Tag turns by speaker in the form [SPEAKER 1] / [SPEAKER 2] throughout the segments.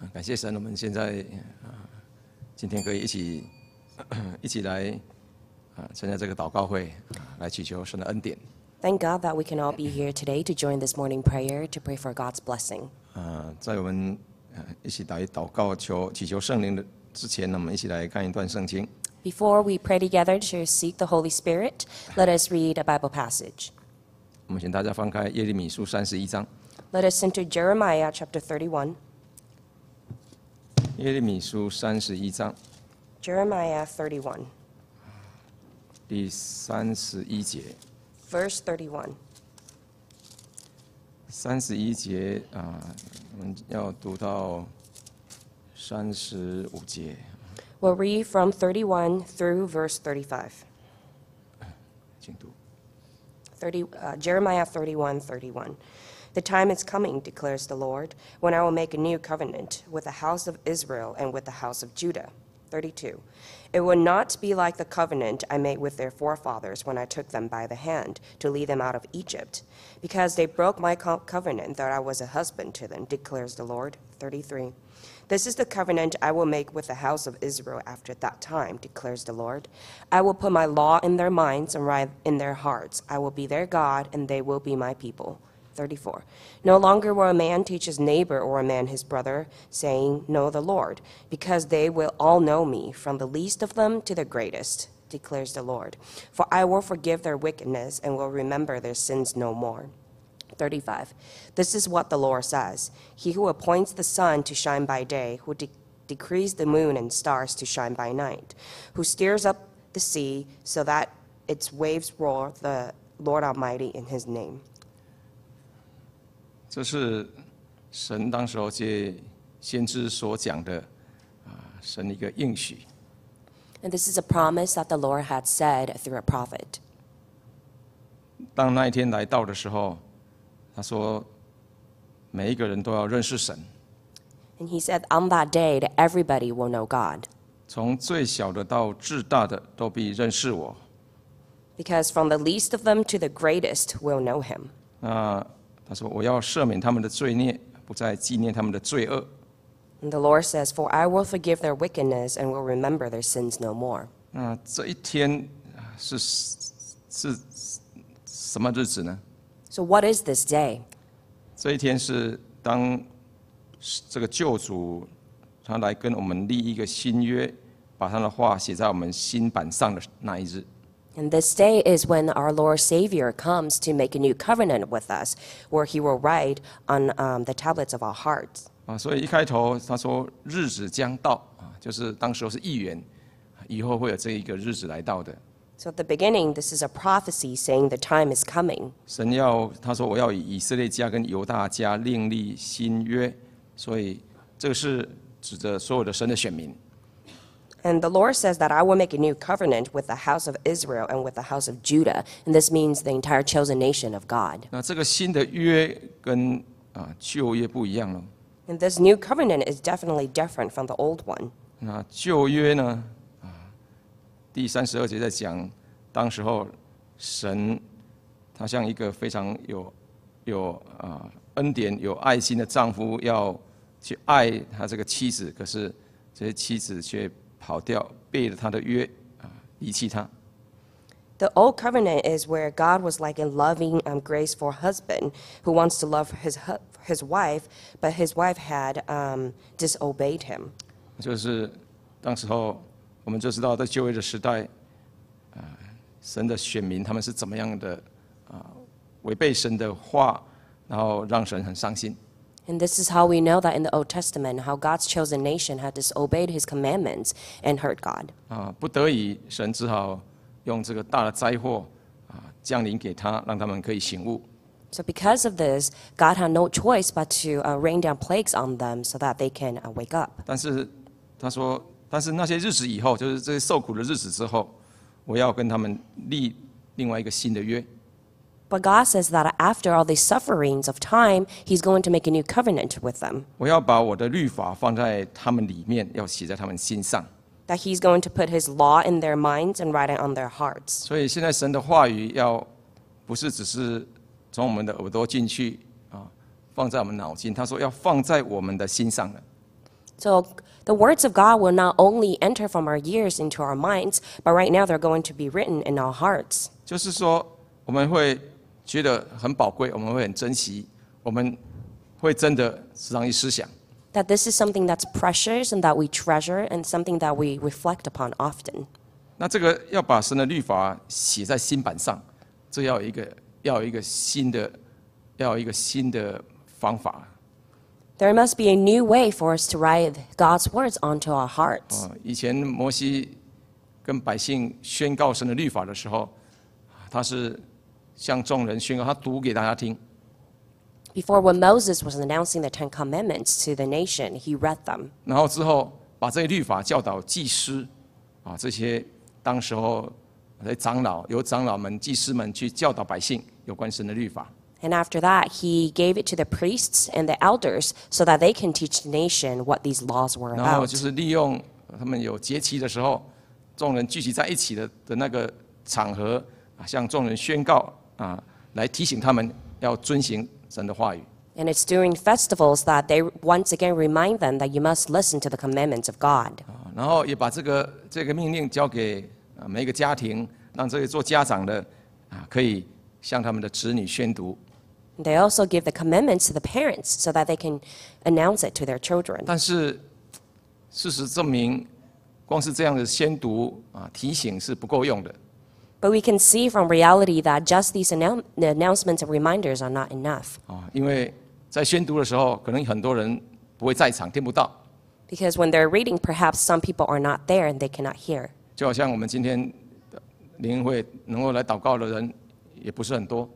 [SPEAKER 1] 啊感谢神，我们现在啊，今天可以一起一起来啊参加这个祷告会，啊来祈求神的恩典。
[SPEAKER 2] Thank God that we can all be here today to join this morning prayer to pray for God's blessing.
[SPEAKER 1] 啊，在我们呃一起来祷告求祈求圣灵的之前呢，我们一起来看一段圣经。
[SPEAKER 2] Before we pray together to seek the Holy Spirit, let us read a Bible passage.
[SPEAKER 1] 我们请大家翻开耶利米书三十一章。
[SPEAKER 2] Let us enter Jeremiah chapter 31.
[SPEAKER 1] 耶利米书三十一章
[SPEAKER 2] Jeremiah thirty one.
[SPEAKER 1] 第三十一节
[SPEAKER 2] ，verse thirty one.
[SPEAKER 1] 三十一节啊，我们要读到三十五节
[SPEAKER 2] ，We'll read from thirty one through verse thirty five.
[SPEAKER 1] 请读。
[SPEAKER 2] 30, uh, Jeremiah 31, 31. The time is coming, declares the Lord, when I will make a new covenant with the house of Israel and with the house of Judah. 32. It will not be like the covenant I made with their forefathers when I took them by the hand to lead them out of Egypt, because they broke my co- covenant that I was a husband to them, declares the Lord. 33. This is the covenant I will make with the house of Israel after that time, declares the Lord. I will put my law in their minds and write in their hearts. I will be their God, and they will be my people. 34. No longer will a man teach his neighbor or a man his brother, saying, Know the Lord, because they will all know me, from the least of them to the greatest, declares the Lord. For I will forgive their wickedness and will remember their sins no more. 35. This is what the Lord says He who appoints the sun to shine by day, who de- decrees the moon and stars to shine by night, who steers up the sea so that its waves roar, the Lord Almighty in his name.
[SPEAKER 1] 这是神当时候借先知所讲的啊，神的一个应许。
[SPEAKER 2] And this is a promise that the Lord had said through a prophet.
[SPEAKER 1] 当那一天来到的时候，他说，每一个人都要认识神
[SPEAKER 2] ，And he said, On that day, that everybody will know God.
[SPEAKER 1] 从最小的到至大的都必认识我。
[SPEAKER 2] Because from the least of them to the greatest will know him.
[SPEAKER 1] 那他说，我要赦免他们的罪孽，不再纪念他们的罪恶。
[SPEAKER 2] And the Lord says, For I will forgive their wickedness and will remember their sins no more.
[SPEAKER 1] 那这一天啊是是什么日子呢
[SPEAKER 2] ？So, what is this day?
[SPEAKER 1] 这一天是当这个救主他来跟我们立一个新约，把他的话写在我们心板上的那一日。
[SPEAKER 2] And this day is when our Lord Savior comes to make a new covenant with us, where he will write on um, the tablets of our hearts.
[SPEAKER 1] 啊，所以一开头他说日子将到啊，就是当时候是预言，以后会有这一个日子来到的。
[SPEAKER 2] So, at the beginning, this is a prophecy saying the time is coming.
[SPEAKER 1] 神要他说我要以以色列家跟犹大家另立新约，所以这个是指着所有的神的选民。
[SPEAKER 2] And the Lord says that I will make a new covenant with the house of Israel and with the house of Judah. And this means the entire chosen nation of God.
[SPEAKER 1] 那这个新的约跟啊旧约不一样了。
[SPEAKER 2] And this new covenant is definitely different from the old one.
[SPEAKER 1] 那旧约呢？啊，第三十二节在讲，当时候神他像一个非常有有啊恩典、有爱心的丈夫，要去爱他这个妻子，可是这些妻子却 跑掉，背了他的约啊，遗弃他。
[SPEAKER 2] The old covenant is where God was like a loving, um, graceful husband who wants to love his, his wife, but his wife had um, disobeyed him.
[SPEAKER 1] 就是当时候我们就知道，在旧约的时代，啊，神的选民他们是怎么样的啊，违背神的话，然后让神很伤心。
[SPEAKER 2] And this is how we know that in the Old Testament, how God's chosen nation had disobeyed his commandments and hurt God.
[SPEAKER 1] 啊，不得已，神只好用这个大的灾祸啊降临给他，让他们可以醒悟。
[SPEAKER 2] So, because of this, God had no choice but to uh, rain down plagues on them so that they can uh, wake up.
[SPEAKER 1] 但是他说，但是那些日子以后，就是这些受苦的日子之后，我要跟他们立另外一个新的约。
[SPEAKER 2] But God says that after all these sufferings of time, He's going to make a new covenant with them.
[SPEAKER 1] 我要把我的律法放在他们里面，要写在他们心上。
[SPEAKER 2] That He's going to put His law in their minds and write it on their hearts.
[SPEAKER 1] 所以现在神的话语要不是只是从我们的耳朵进去啊，放在我们脑筋，他说要放在我们的心上的。
[SPEAKER 2] So the words of God will not only enter from our ears into our minds, but right now they're going to be written in our hearts.
[SPEAKER 1] 就是说，我们会 觉得很宝贵，我们会很珍惜，我们会真的时常去思想。
[SPEAKER 2] That this is something that's precious and that we treasure and something that we reflect upon often.
[SPEAKER 1] 那这个要把神的律法写在心板上，这要有一个要有一个新的，要有一个新的方法。
[SPEAKER 2] There must be a new way for us to write God's words onto our hearts.
[SPEAKER 1] 哦，以前摩西跟百姓宣告神的律法的时候，他是向众人宣告，他读给大家听。
[SPEAKER 2] Before, when Moses was announcing the Ten Commandments to the nation, he read them.
[SPEAKER 1] 然后之后把这些律法教导祭司，啊，这些当时候的长老由长老们、祭司们去教导百姓有关神的律法。
[SPEAKER 2] And after that, he gave it to the priests and the elders so that they can teach the nation what these laws were
[SPEAKER 1] 然后
[SPEAKER 2] about.
[SPEAKER 1] 然后就是利用他们有节期的时候，众人聚集在一起的的那个场合，啊，向众人宣告啊，来提醒他们要遵行神的话语。
[SPEAKER 2] And it's during festivals that they once again remind them that you must listen to the commandments of God.
[SPEAKER 1] 啊，然后也把这个这个命令交给啊每一个家庭，让这些做家长的啊可以向他们的子女宣读。
[SPEAKER 2] They also give the commandments to the parents so that they can announce it to their children.
[SPEAKER 1] 但是事实证明，光是这样的宣读啊提醒是不够用的。
[SPEAKER 2] But we can see from reality that just these annou- the announcements and reminders are not enough.
[SPEAKER 1] 啊，因为在宣读的时候，可能很多人不会在场，听不到。
[SPEAKER 2] Because when they're reading, perhaps some people are not there and they cannot hear.
[SPEAKER 1] 就好像我们今天的灵会能够来祷告的人也不是很多，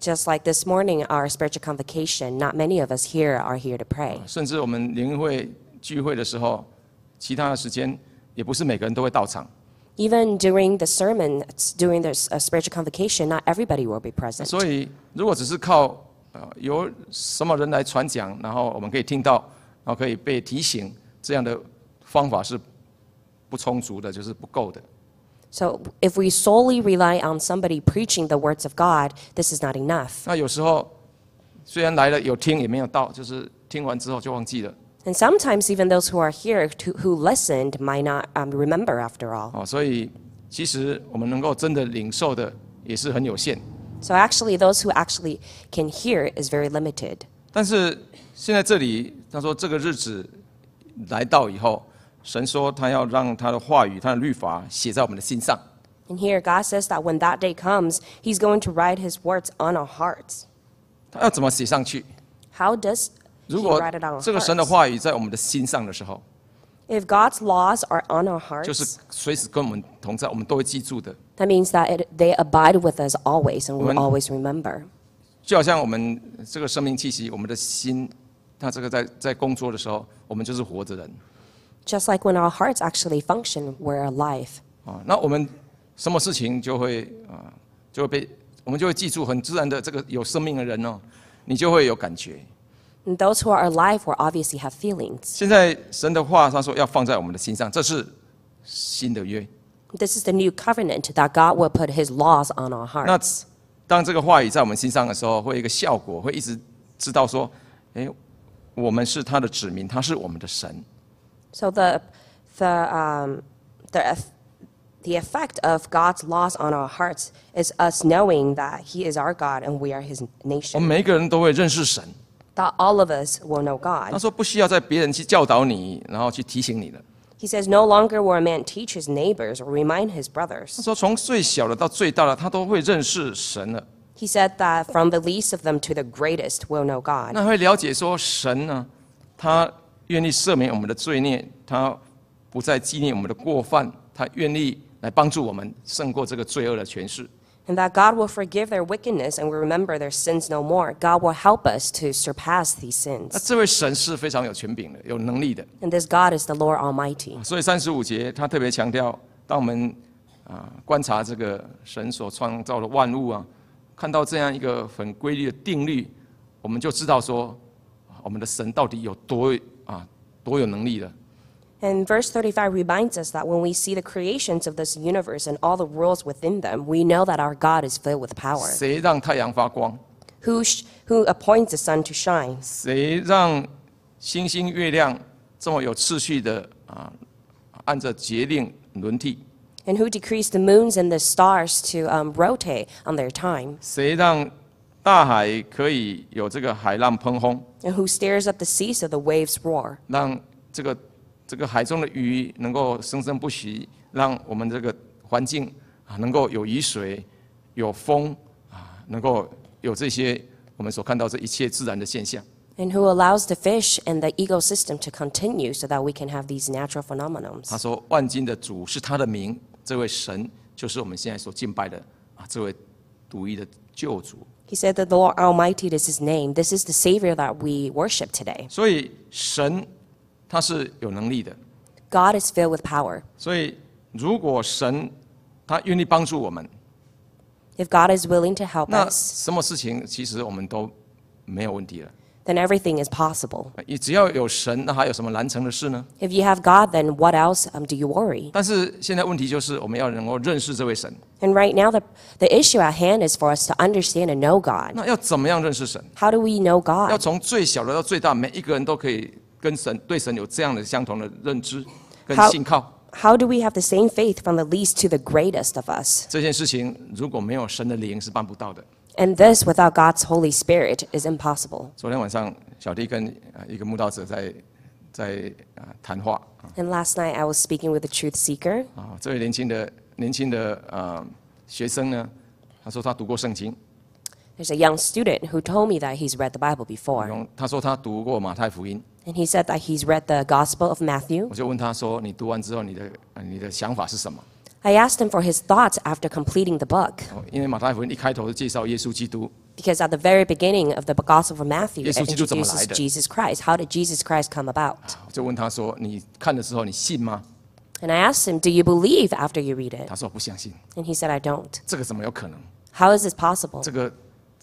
[SPEAKER 2] Just like this morning, our spiritual convocation, not many of us here are here to pray.
[SPEAKER 1] 甚至我们灵会聚会的时候，其他的时间也不是每个人都会到场。
[SPEAKER 2] Even during the sermon, it's during this uh, spiritual convocation, not everybody will be present.
[SPEAKER 1] 所以，如果只是靠呃由什么人来传讲，然后我们可以听到，然后可以被提醒，这样的方法是不充足的，就是不够的。
[SPEAKER 2] So if we solely rely on somebody preaching the words of God, this is not enough.
[SPEAKER 1] 那有时候虽然来了有听也没有到，就是听完之后就忘记了
[SPEAKER 2] And sometimes even those who are here to, who listened might not um, remember after all.
[SPEAKER 1] 哦。所以，其实我们能够真的领受的也是很有限。
[SPEAKER 2] So actually, those who actually can hear is very limited.
[SPEAKER 1] 但是现在这里他说这个日子来到以后，神说他要让他的话语、他的律法写在我们的心上。
[SPEAKER 2] And here, God says that when that day comes, He's going to write His words on our hearts.
[SPEAKER 1] 他要怎么写上去？
[SPEAKER 2] How does He
[SPEAKER 1] 如果这个神的话语在我们的心上的时候
[SPEAKER 2] ，If God's laws are on our
[SPEAKER 1] 就是
[SPEAKER 2] hearts,
[SPEAKER 1] 随时跟我们同在，我们都会记住的。
[SPEAKER 2] that means that it, they abide with us always and
[SPEAKER 1] When-
[SPEAKER 2] always remember.
[SPEAKER 1] 就好像我们这个生命气息，我们的心，它这个在在工作的时候，我们就是活着人
[SPEAKER 2] Just like when our hearts actually function, we're alive.
[SPEAKER 1] 啊。那我们什么事情就会啊，就会被我们就会记住，很自然的这个有生命的人哦，你就会有感觉。
[SPEAKER 2] And those who are alive will obviously have feelings.
[SPEAKER 1] 现在神的话，他说要放在我们的心上，这是新的约。
[SPEAKER 2] This is the new covenant that God will put His laws on our
[SPEAKER 1] 那
[SPEAKER 2] hearts.
[SPEAKER 1] 当这个话语在我们心上的时候，会有一个效果，会一直知道说，诶，我们是他的子民，他是我们的神。
[SPEAKER 2] So the, the, um, the, eff- the effect of God's laws on our hearts is us knowing that He is our God and we are His
[SPEAKER 1] 我们
[SPEAKER 2] nation.
[SPEAKER 1] 每一个人都会认识神。
[SPEAKER 2] That all of us will know
[SPEAKER 1] 他
[SPEAKER 2] God.
[SPEAKER 1] 他说不需要在别人去教导你，然后去提醒你了。
[SPEAKER 2] He says, No longer will a man teach his neighbors or remind his
[SPEAKER 1] 他
[SPEAKER 2] brothers.
[SPEAKER 1] 他说从最小的到最大的，他都会认识神了。
[SPEAKER 2] He said that from the least of them to the greatest will know God.
[SPEAKER 1] 那会了解说神呢，他愿意赦免我们的罪孽，他不再纪念我们的过犯，他愿意来帮助我们胜过这个罪恶的权势。
[SPEAKER 2] And that God will forgive their wickedness and will remember their sins no more. God will help us to surpass these sins.
[SPEAKER 1] 那这位神是非常有权柄的，有能力的。
[SPEAKER 2] And this God is the Lord Almighty.
[SPEAKER 1] 所以三十五节他特别强调，当我们啊观察这个神所创造的万物啊，看到这样一个很规律的定律，我们就知道说，啊我们的神到底有多啊多有能力的。
[SPEAKER 2] And verse 35 reminds us that when we see the creations of this universe and all the worlds within them, we know that our God is filled with power.
[SPEAKER 1] 谁让太阳发光？
[SPEAKER 2] Who, sh- who appoints the sun to shine?
[SPEAKER 1] 谁让星星、月亮 这么有次序的啊，按着节令轮替？
[SPEAKER 2] And who decrees the moons and the stars to um, rotate on their time?
[SPEAKER 1] 谁让大海可以有这个海浪喷轰，
[SPEAKER 2] And who stirs up the sea so the waves roar?
[SPEAKER 1] 让这个 这个海中的鱼能够生生不息，让我们这个环境啊能够有雨水、有风啊，能够有这些我们所看到这一切自然的现象。
[SPEAKER 2] And who allows the fish and the ecosystem to continue so that we can have these natural phenomenons?
[SPEAKER 1] 他说：“万金的主是他的名，这位神就是我们现在所敬拜的啊，这位独一的救主。
[SPEAKER 2] He said that the Lord Almighty is his name. This is the Savior that we worship today.
[SPEAKER 1] 所以神他是有能力的。
[SPEAKER 2] God is filled with power.
[SPEAKER 1] 所以如果神他愿意帮助我们
[SPEAKER 2] ，If God is willing to help
[SPEAKER 1] 那
[SPEAKER 2] us,
[SPEAKER 1] 什么事情其实我们都没有问题了。
[SPEAKER 2] then everything is possible.
[SPEAKER 1] 你只要有神，那还有什么难成的事呢
[SPEAKER 2] ？If you have God, then what else um, do you worry?
[SPEAKER 1] 但是现在问题就是我们要能够认识这位神。
[SPEAKER 2] And right now, the, the issue at hand is for us to understand and know God.
[SPEAKER 1] 那要怎么样认识神
[SPEAKER 2] ？How do we know
[SPEAKER 1] 要
[SPEAKER 2] God?
[SPEAKER 1] 要从最小的到最大，每一个人都可以 跟神对神有这样的相同的认知跟
[SPEAKER 2] 好
[SPEAKER 1] 信靠。
[SPEAKER 2] How do we have the same faith from the least to the greatest of us?
[SPEAKER 1] 这件事情如果没有神的灵是办不到的。
[SPEAKER 2] And this, without God's Holy Spirit, is impossible.
[SPEAKER 1] 昨天晚上，小弟跟呃一个慕道者在在啊谈话
[SPEAKER 2] And last night, I was speaking with a truth seeker.
[SPEAKER 1] 啊，这位年轻的年轻的呃学生呢，他说他读过圣经，
[SPEAKER 2] There's a young student who told me that he's read the Bible before.
[SPEAKER 1] 用他说他读过马太福音，
[SPEAKER 2] And he said that he's read the Gospel of Matthew.
[SPEAKER 1] 我就问他说，你读完之后你的呃你的想法是什么？
[SPEAKER 2] I asked him for his thoughts after completing the book.
[SPEAKER 1] 哦因为马太福音一开头就介绍耶稣基督，
[SPEAKER 2] Because at the very beginning of the Gospel of Matthew, it
[SPEAKER 1] 耶稣基督怎么来的？
[SPEAKER 2] introduces Jesus Christ. How did Jesus Christ come about?
[SPEAKER 1] 我就问他说，你看的时候你信吗？
[SPEAKER 2] And I asked him, Do you believe after you read it?
[SPEAKER 1] 他说我不相信，
[SPEAKER 2] And he said, I don't.
[SPEAKER 1] 这个怎么有可能？
[SPEAKER 2] How is this possible?
[SPEAKER 1] 这个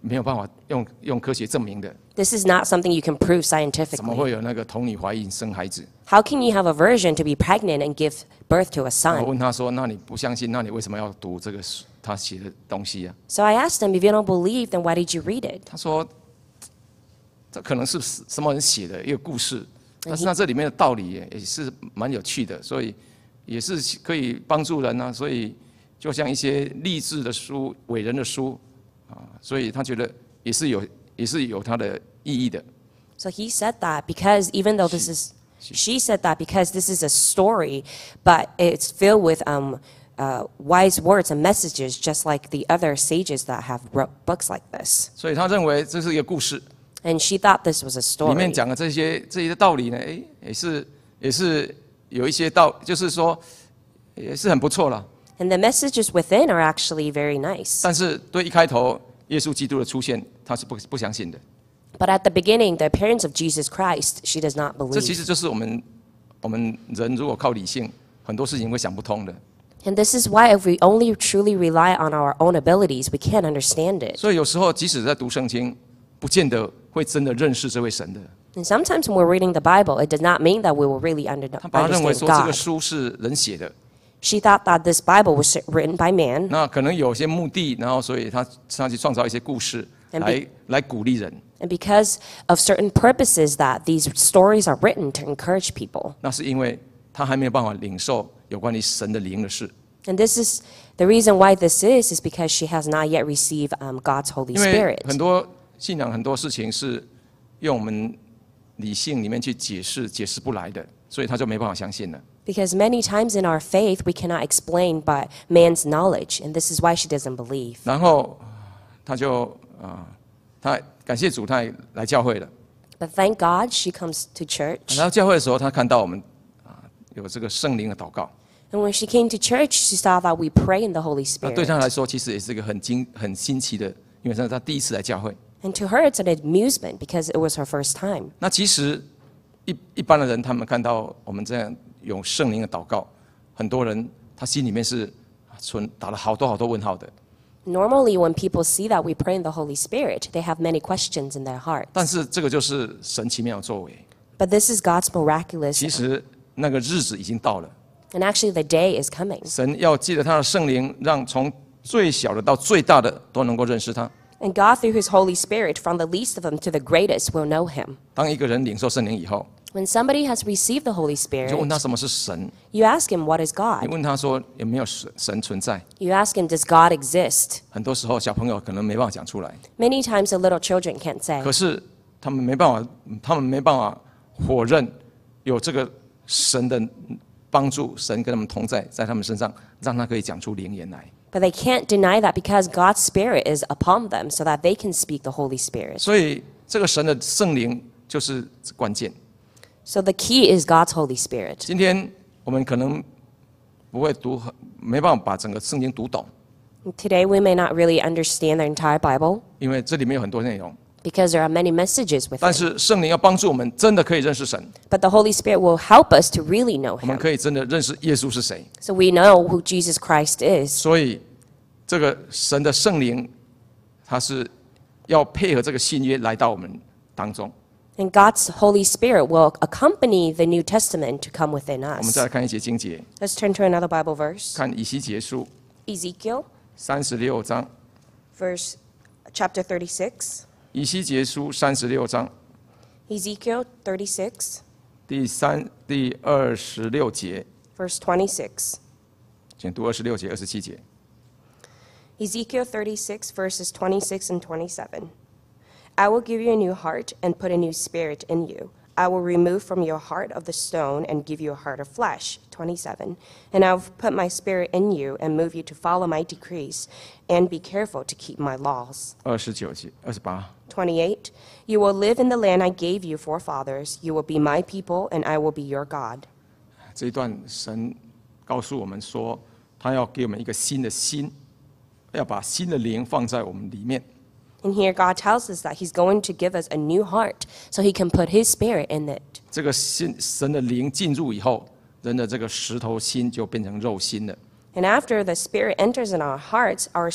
[SPEAKER 1] 没有办法用用科学证明的
[SPEAKER 2] ，This is not something you can prove
[SPEAKER 1] 怎么
[SPEAKER 2] scientifically.
[SPEAKER 1] 怎么会有那个童女怀孕生孩子
[SPEAKER 2] ？How can you have a virgin to be pregnant and give birth to a
[SPEAKER 1] 我
[SPEAKER 2] son?
[SPEAKER 1] 我问他说，那你不相信，那你为什么要读这个书他写的东西啊
[SPEAKER 2] ？So I asked him, If you don't believe, then why did you read it?
[SPEAKER 1] 他说，这可能是什么人写的一个故事，但是那这里面的道理也也是蛮有趣的，所以也是可以帮助人啊。所以就像一些励志的书、伟人的书啊，所以他觉得也是有也是有它的意义的。
[SPEAKER 2] So he said that because even though this is, she said that because this is a story, but it's filled with um, uh, wise words and messages, just like the other sages that have wrote books like this.
[SPEAKER 1] 所以他认为这是一个故事
[SPEAKER 2] ，And she thought this was a story.
[SPEAKER 1] 里面讲的这些这些道理呢，诶，也是也是有一些道，就是说也是很不错了。
[SPEAKER 2] And the messages within are actually very nice.
[SPEAKER 1] 但是对一开头耶稣基督的出现，他是不不相信的。
[SPEAKER 2] But at the beginning, the appearance of Jesus Christ, she does not
[SPEAKER 1] 这其
[SPEAKER 2] believe.
[SPEAKER 1] 实就是我们我们人如果靠理性，很多事情会想不通的。
[SPEAKER 2] And this is why if we only truly rely on our own abilities, we can't understand it.
[SPEAKER 1] 所以有时候即使在读圣经，不见得会真的认识这位神的。
[SPEAKER 2] And sometimes when we're reading the Bible, it does not mean that we will really under,
[SPEAKER 1] 他把他认为
[SPEAKER 2] understand
[SPEAKER 1] 说这个
[SPEAKER 2] God.
[SPEAKER 1] 书是人写的，
[SPEAKER 2] She thought that this Bible was written by man,
[SPEAKER 1] 那可能有些目的，然后所以他他去创造一些故事来来鼓励人。
[SPEAKER 2] and because of certain purposes that these stories are written to encourage people.
[SPEAKER 1] 那是因为他还没有办法领受有关于神的灵的事
[SPEAKER 2] ，And this is the reason why this is, is because she has not yet received um, God's Holy Spirit.
[SPEAKER 1] 很多信仰很多事情是用我们理性里面去解释解释不来的，所以他就没办法相信了。
[SPEAKER 2] Because many times in our faith, we cannot explain by man's knowledge, and this is why she doesn't believe.
[SPEAKER 1] 然后他就啊、他感谢主，他也来教会了。
[SPEAKER 2] But thank God she comes to church.
[SPEAKER 1] 来到教会的时候，他看到我们啊、有这个圣灵的祷告，
[SPEAKER 2] And when she came to church, she saw that we pray in the Holy
[SPEAKER 1] 那对他
[SPEAKER 2] Spirit.
[SPEAKER 1] 来说，其实也是一个很惊很新奇的，因为这是他第一次来教会。
[SPEAKER 2] And to her, it's an amusement because it was her first time.
[SPEAKER 1] 那其实一一般的人，他们看到我们这样 有圣灵的祷告，很多人他心里面是存打了好多好多问号的。
[SPEAKER 2] Normally, when people see that we pray in the Holy Spirit, they have many questions in their heart.
[SPEAKER 1] 但是这个就是神奇妙的作为。
[SPEAKER 2] But this is God's miraculous.
[SPEAKER 1] 其实那个日子已经到了
[SPEAKER 2] ，And actually, the day is coming.
[SPEAKER 1] 神要借着他的圣灵，让从最小的到最大的都能够认识他。
[SPEAKER 2] And God, through His Holy Spirit, from the least of them to the greatest, will know Him.
[SPEAKER 1] 当一个人领受圣灵以后，
[SPEAKER 2] When somebody has received the Holy
[SPEAKER 1] Spirit, 就问他什么是神
[SPEAKER 2] ，you ask him, What is God?
[SPEAKER 1] 你问他说有没有神神存在。
[SPEAKER 2] You ask him, Does God exist?
[SPEAKER 1] 很多时候小朋友可能没办法讲出来
[SPEAKER 2] ，Many times the little children can't say.
[SPEAKER 1] 可是他们没办法，他们没办法否认有这个神的帮助，神跟他们同在，在他们身上，让他可以讲出灵言来。
[SPEAKER 2] But they can't deny that because God's Spirit is upon them so that they can speak the Holy Spirit.
[SPEAKER 1] 所以这个神的圣灵就是关键。
[SPEAKER 2] So the key is God's Holy Spirit.
[SPEAKER 1] 今天我们可能不会读很，没办法把整个圣经读懂，
[SPEAKER 2] Today we may not really understand the entire Bible
[SPEAKER 1] 因为这里面有很多内容。
[SPEAKER 2] because there are many messages
[SPEAKER 1] 但
[SPEAKER 2] within.
[SPEAKER 1] 是圣灵要帮助我们，真的可以认识神，
[SPEAKER 2] But the Holy Spirit will help us to really know
[SPEAKER 1] 我们
[SPEAKER 2] Him.
[SPEAKER 1] 可以真的认识耶稣是谁。
[SPEAKER 2] So we know who Jesus Christ is.
[SPEAKER 1] 所以，这个神的圣灵，他是要配合这个新约来到我们当中。
[SPEAKER 2] And God's Holy Spirit will accompany the New Testament to come within
[SPEAKER 1] 我们
[SPEAKER 2] us.
[SPEAKER 1] 再来看一节经节，
[SPEAKER 2] Let's turn to another Bible verse.
[SPEAKER 1] 看以西结书
[SPEAKER 2] Ezekiel,
[SPEAKER 1] 三十六章，
[SPEAKER 2] verse chapter 36.
[SPEAKER 1] 以西结书三十六章
[SPEAKER 2] Ezekiel 36,
[SPEAKER 1] 第三第二十六节，
[SPEAKER 2] verse 26.
[SPEAKER 1] 请读二十六节、二十七节。
[SPEAKER 2] Ezekiel 36, verses 26 and 27. I will give you a new heart and put a new spirit in you. I will remove from your heart of the stone and give you a heart of flesh. 27. And I will put my spirit in you and move you to follow my decrees and be careful to keep my laws.
[SPEAKER 1] 二十九节、二十八，
[SPEAKER 2] 28. You will live in the land I gave you forefathers. You will be my people, and I will be your God.
[SPEAKER 1] 这一段神告诉我们说，他要给我们一个新的心，要把新的灵放在我们里面。
[SPEAKER 2] And here God tells us that He's going to give us a new heart so He can put His spirit in it.
[SPEAKER 1] 这个心神的灵进入以后，人的这个石头心就变成肉心了。
[SPEAKER 2] And after the Spirit enters in our hearts, our,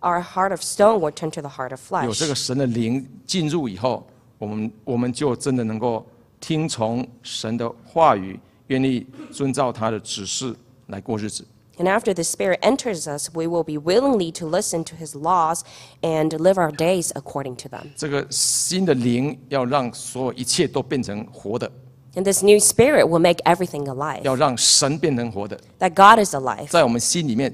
[SPEAKER 2] our heart of stone will turn to the heart of
[SPEAKER 1] 有
[SPEAKER 2] flesh.
[SPEAKER 1] 这个神的灵进入以后，我们我们就真的能够听从神的话语，愿意遵照他的指示来过日子。
[SPEAKER 2] And after the Spirit enters us, we will be willingly to listen to His laws and live our days according to them.
[SPEAKER 1] 这个新的灵要让所有一切都变成活的，
[SPEAKER 2] And this new Spirit will make everything alive,
[SPEAKER 1] 要让神变成活的，
[SPEAKER 2] that God is alive.
[SPEAKER 1] 在我们心里面，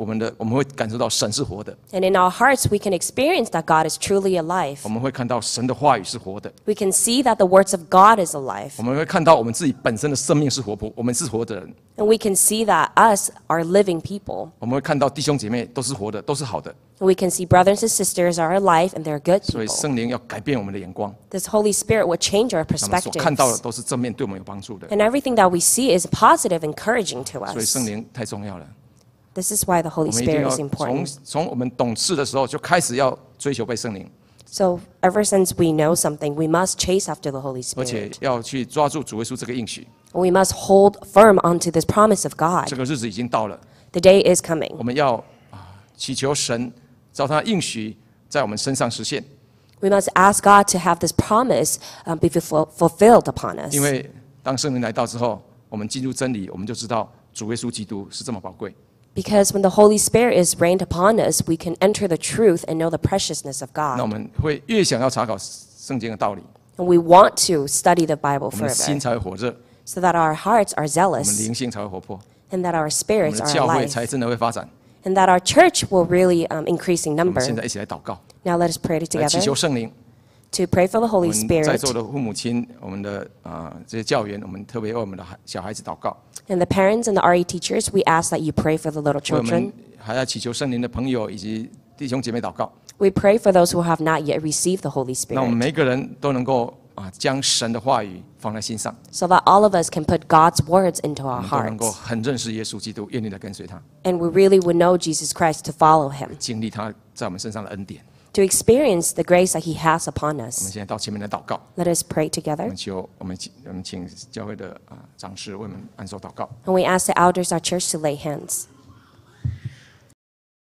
[SPEAKER 1] 我们的我们会感受到神是活的，
[SPEAKER 2] And in our hearts, we can experience that God is truly alive.
[SPEAKER 1] 我们会看到神的话语是活的，
[SPEAKER 2] We can see that the words of God is alive.
[SPEAKER 1] 我们会看到我们自己本身的生命是活泼，我们是活的人，
[SPEAKER 2] And we can see that us are living people.
[SPEAKER 1] 我们会看到弟兄姐妹都是活的，都是好的，
[SPEAKER 2] And we can see brothers and sisters are alive and they're good
[SPEAKER 1] 所以
[SPEAKER 2] people.
[SPEAKER 1] 圣灵要改变我们的眼光，
[SPEAKER 2] This Holy Spirit will change our
[SPEAKER 1] 那么所看到的
[SPEAKER 2] perspectives.
[SPEAKER 1] 都是正面，对我们有帮助的，
[SPEAKER 2] And everything that we see is positive, encouraging to
[SPEAKER 1] 所以
[SPEAKER 2] us.
[SPEAKER 1] 圣灵太重要了。
[SPEAKER 2] This is why the
[SPEAKER 1] 我
[SPEAKER 2] Holy
[SPEAKER 1] 们一定
[SPEAKER 2] Spirit
[SPEAKER 1] 要
[SPEAKER 2] is
[SPEAKER 1] 从
[SPEAKER 2] important.
[SPEAKER 1] 从我们懂事的时候就开始要追求被圣灵，
[SPEAKER 2] So ever since we know something, we must chase after the Holy
[SPEAKER 1] 而且
[SPEAKER 2] Spirit.
[SPEAKER 1] 要去抓住主耶稣这个应许。
[SPEAKER 2] We must hold firm onto this promise of
[SPEAKER 1] 这
[SPEAKER 2] God.
[SPEAKER 1] 个日子已经到了，
[SPEAKER 2] The day is coming.
[SPEAKER 1] 我们要啊祈求神照他应许在我们身上实现，
[SPEAKER 2] We must ask God to have this promise um, be fulfill- fulfilled upon us.
[SPEAKER 1] 因为当圣灵来到之后，我们进入真理，我们就知道主耶稣基督是这么宝贵。
[SPEAKER 2] Because when the Holy Spirit is rained upon us, we can enter the truth and know the preciousness of
[SPEAKER 1] 那我
[SPEAKER 2] God.
[SPEAKER 1] 们会越想要查考圣经的道理，
[SPEAKER 2] And we want to study the Bible
[SPEAKER 1] 我们的心
[SPEAKER 2] further
[SPEAKER 1] 才会火热，
[SPEAKER 2] so that our hearts are
[SPEAKER 1] 我们
[SPEAKER 2] zealous
[SPEAKER 1] 灵性才会活泼，
[SPEAKER 2] and that our
[SPEAKER 1] 我们
[SPEAKER 2] spirits
[SPEAKER 1] 的
[SPEAKER 2] are
[SPEAKER 1] 教会
[SPEAKER 2] alive
[SPEAKER 1] 才真的会发展。
[SPEAKER 2] and that our church will really um, increase in
[SPEAKER 1] 我
[SPEAKER 2] number.
[SPEAKER 1] 们现在一起来祷告，
[SPEAKER 2] Now let us pray
[SPEAKER 1] 来祈求
[SPEAKER 2] together
[SPEAKER 1] 圣灵。
[SPEAKER 2] to pray for the
[SPEAKER 1] 我
[SPEAKER 2] Holy
[SPEAKER 1] 们在
[SPEAKER 2] Spirit
[SPEAKER 1] 座的父母亲，我们的啊、这些教员，我们特别为我们的孩小孩子祷告，
[SPEAKER 2] and the parents and the RE teachers. We ask that you pray for the little
[SPEAKER 1] 为我们
[SPEAKER 2] children.
[SPEAKER 1] 还要祈求圣灵的朋友以及弟兄姐妹祷告。
[SPEAKER 2] We pray for those who have not yet received the Holy
[SPEAKER 1] 那我们
[SPEAKER 2] Spirit
[SPEAKER 1] 每个人都能够啊，将神的话语放在心上，
[SPEAKER 2] so that all of us can put God's words into
[SPEAKER 1] 我
[SPEAKER 2] our
[SPEAKER 1] 们都能够
[SPEAKER 2] hearts
[SPEAKER 1] 很认识耶稣基督，愿意来跟随他，
[SPEAKER 2] and we really would know Jesus Christ to follow him,
[SPEAKER 1] 经历他在我们身上的恩典。
[SPEAKER 2] to experience the grace that he has upon
[SPEAKER 1] 我们
[SPEAKER 2] us.
[SPEAKER 1] 现在到前面来祷告，
[SPEAKER 2] Let us pray
[SPEAKER 1] 我
[SPEAKER 2] together.
[SPEAKER 1] 们求我们请我们请教会的啊长师为我们按手祷告。
[SPEAKER 2] And we ask the elders, our church, to lay hands.